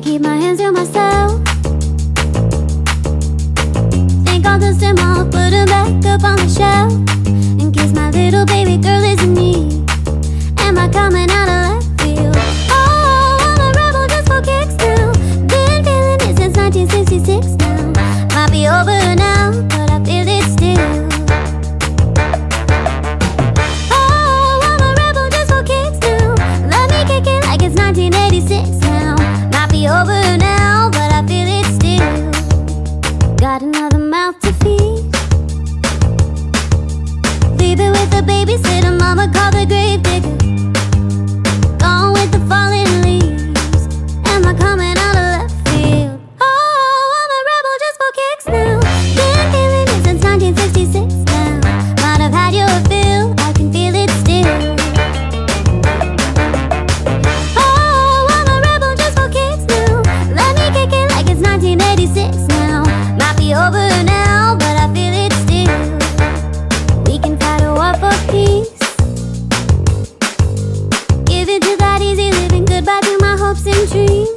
talking to myself. Think I'll dust them off, put them back up on the shelf. In case my little baby girl is in need. Am I coming out of left field? Oh, I'm a rebel just for kicks now. Been feeling it since 1966 now. Might be over now, but I feel it still. Oh, I'm a rebel just for kicks now. Let me kick it like it's 1986 now. Over now, but I feel it still. Got another mouth to feed. Leaving with the babysitter, mama call the grave digger. Goodbye to my hopes and dreams.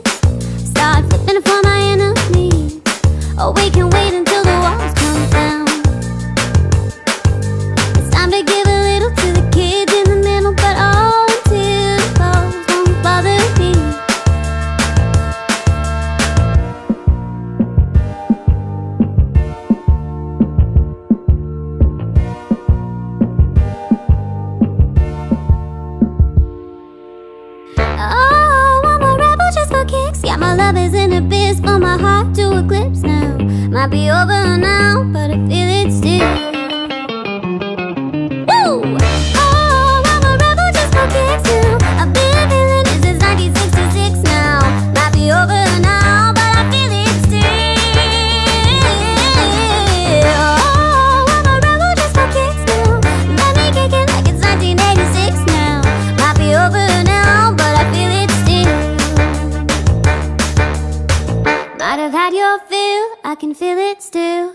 Start flipping for my enemies. Oh, we can wait until the walls come down. It's time to give a little to the kids in the middle, but all until foes won't bother me. Oh, love is in abyss for my heart to eclipse now. Might be over now, but I feel it Have had your fill, I can feel it still.